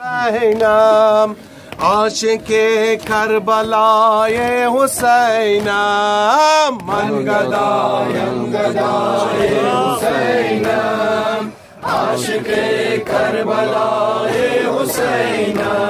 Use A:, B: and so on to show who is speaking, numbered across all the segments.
A: हुसैनम आशिके करबलाए हुसैनम मन गदाए हुसैनम आशिके करबलाए हुसैनम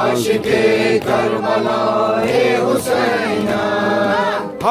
A: आशिके उष्याशके हे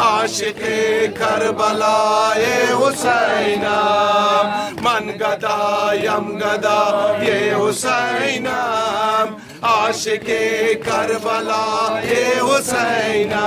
A: आशिके कर बलाए हुसैना। मन गदा यम गदा ये हुसैना। आशिके कर बलाए हुसैना।